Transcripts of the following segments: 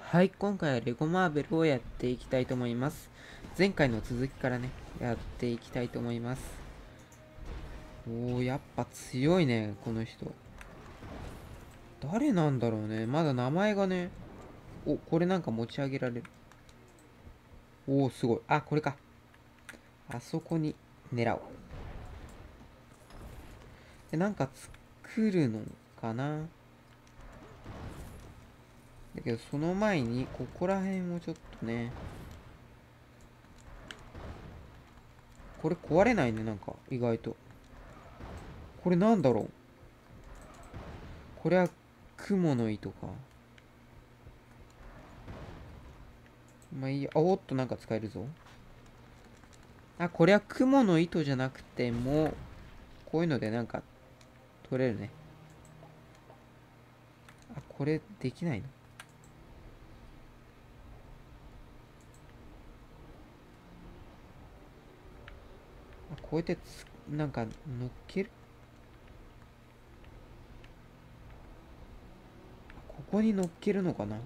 はい、今回はレゴマーベルをやっていきたいと思います。前回の続きからね、やっていきたいと思います。おー、やっぱ強いね、この人。誰なんだろうね。まだ名前がね。お、これなんか持ち上げられる。おー、すごい。あ、これか。あそこに狙おう。で、なんか作るのかなだけどその前にここら辺をちょっとねこれ壊れないねなんか意外と。これなんだろう。これは雲の糸か。まあいいやあおっとなんか使えるぞ。あこれは雲の糸じゃなくてもこういうのでなんか取れるね。あこれできないの？こうやってつなんか乗っける？ここに乗っけるのかな？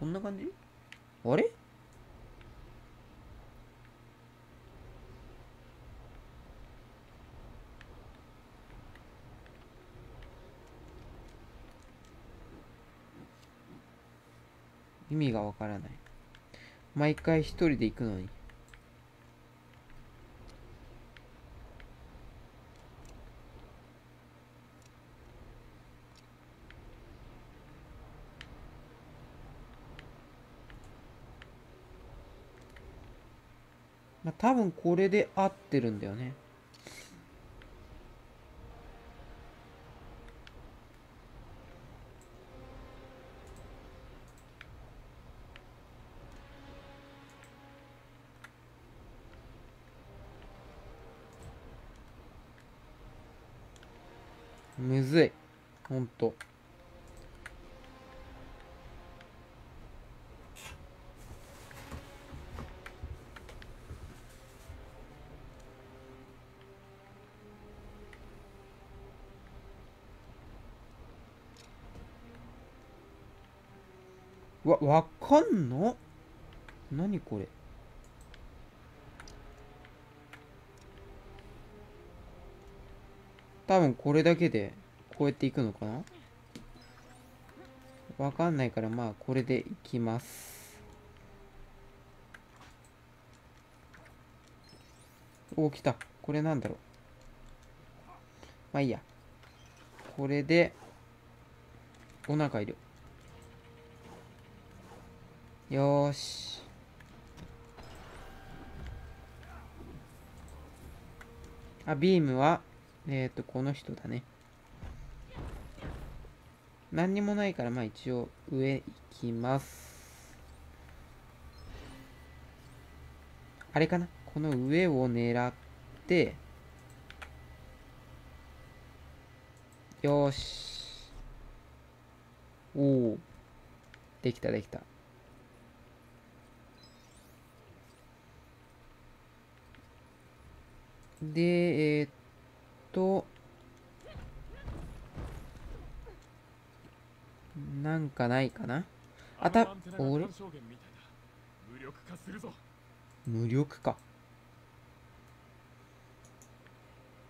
こんな感じ？あれ？意味がわからない。毎回一人で行くのに。まあ多分これで合ってるんだよね。むずい。ほんと。わ、わかんの？何これ？多分これだけでこうやっていくのかな？わかんないからまあこれでいきます。お来た。これなんだろう？まあいいや。これでお腹いる。よし。あビームはえっ、ー、と、この人だね。何にもないから、まあ一応上行きます。あれかな？この上を狙って、よし。おお。できたできた。で、えー、っと、なんかないかな？あた、俺？無力化するぞ無力か。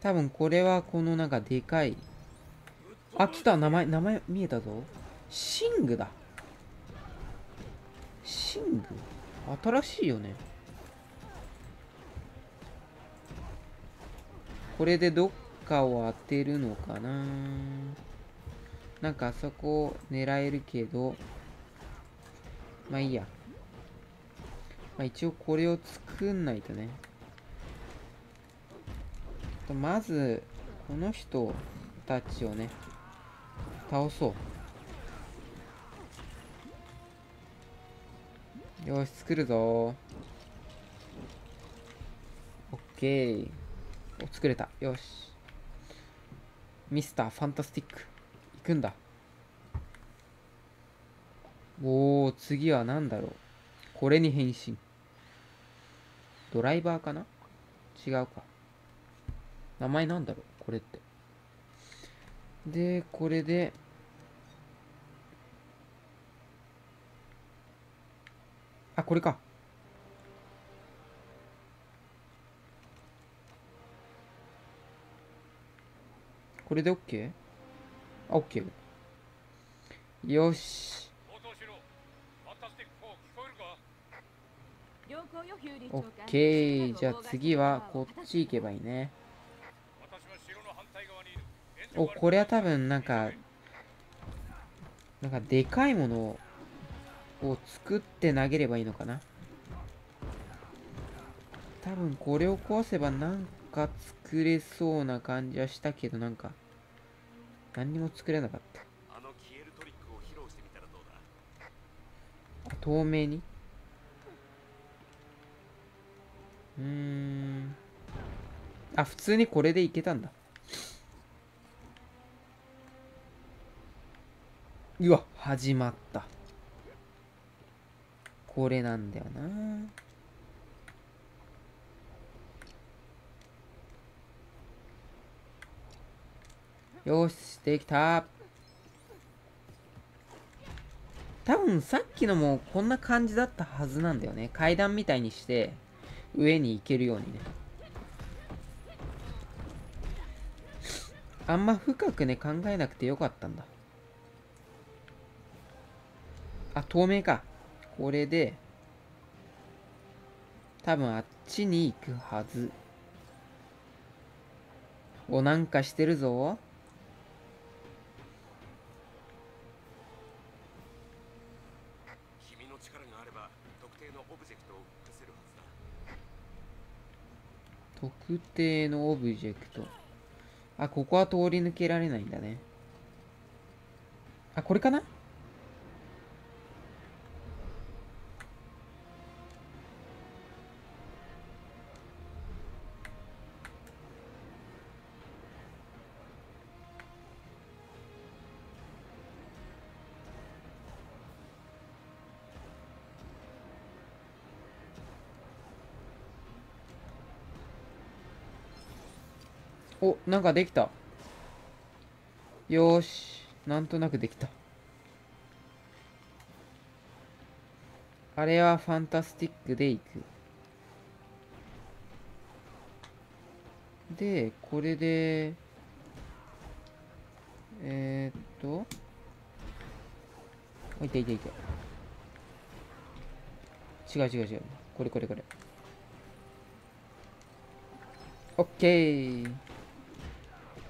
多分これはこのなんかでかい。あ、来た名前、名前見えたぞ。シングだ。シング？新しいよね。これでどっかを当てるのかな？なんかあそこ狙えるけど、まあいいや。まあ一応これを作んないとね。とまず、この人たちをね、倒そう。よし、作るぞオッケー。お、作れた。よし。ミスターファンタスティック。行くんだ。おー、次は何だろう。これに変身。ドライバーかな？違うか。名前なんだろう？これって。で、これで、あ、これか。これで OK? あ、OK。よし。応答しろファンタスティック4聞こえるか良好よヒュー。じゃあ次はこっち行けばいいね。お、これは多分なんか、なんかでかいものを作って投げればいいのかな。多分これを壊せばなんか作れそうな感じはしたけどなんか何にも作れなかった。透明に？うーん。あ、普通にこれでいけたんだ。うわ、始まった。これなんだよな。よし、できた。多分さっきのもこんな感じだったはずなんだよね。階段みたいにして上に行けるようにね。あんま深くね考えなくてよかったんだ。あ、透明か。これで多分あっちに行くはず。お、なんかしてるぞ。特定のオブジェクト。あ、ここは通り抜けられないんだね。あ、これかな？お、なんかできた。よし。なんとなくできた。あれはファンタスティックでいく。で、これで、えー、っと、あいたいたいた。違う違う違う。これこれこれ。オッケー。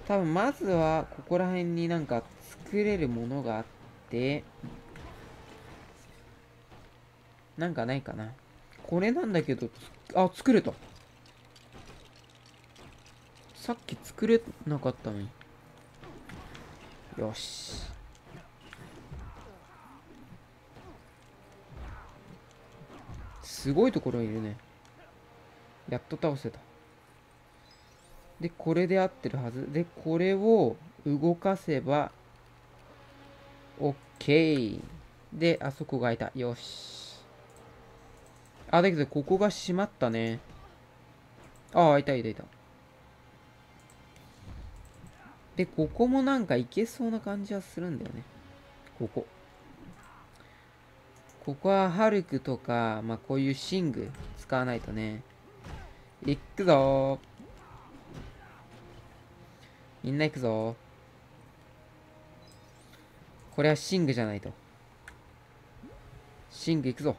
多分まずはここら辺になんか作れるものがあってなんかないかな。これなんだけどあ作れた。さっき作れなかったのに。よし。すごいところいるね。やっと倒せた。で、これで合ってるはず。で、これを動かせば、OK。で、あそこが開いた。よし。あ、だけど、ここが閉まったね。あ、開いた、開いた、開いた。で、ここもなんかいけそうな感じはするんだよね。ここ。ここはハルクとか、まあ、こういうシング使わないとね。いくぞー。みんな行くぞ。これはシングじゃないと。シング行くぞ。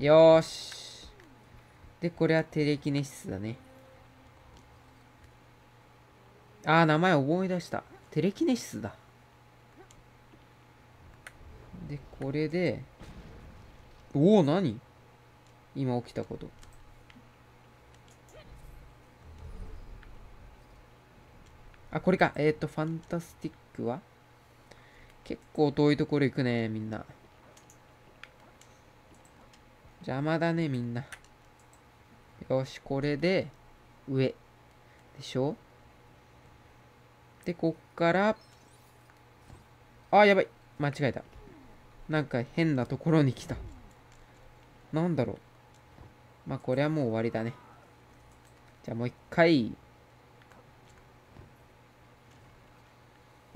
よーし。で、これはテレキネシスだね。あー、名前思い出した。テレキネシスだ。で、これで、おお、何？今起きたこと。あ、これか。えっ、ー、と、ファンタスティックは？結構遠いところ行くね、みんな。邪魔だね、みんな。よし、これで、上。でしょ？で、こっから、あ、やばい。間違えた。なんか変なところに来た。なんだろう。まあ、これはもう終わりだね。じゃあもう一回。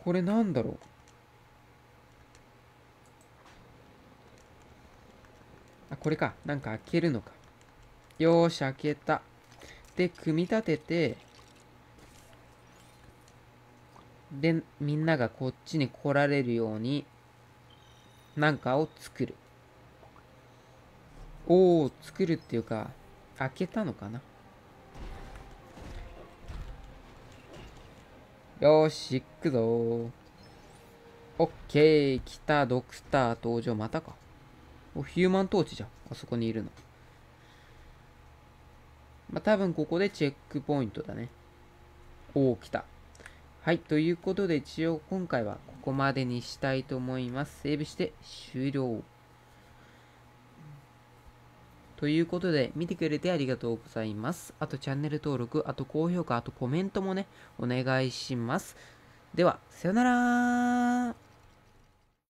これなんだろう？あ、これか。なんか開けるのか。よーし、開けた。で、組み立てて、で、みんながこっちに来られるように、なんかを作る。おー、作るっていうか、開けたのかな？よし、行くぞー。オッケー、来た、ドクター登場、またか。お、ヒューマントーチじゃん。あそこにいるの。まあ、多分ここでチェックポイントだね。おお、来た。はい、ということで一応今回はここまでにしたいと思います。セーブして終了。ということで、見てくれてありがとうございます。あとチャンネル登録、あと高評価、あとコメントもね、お願いします。では、さよなら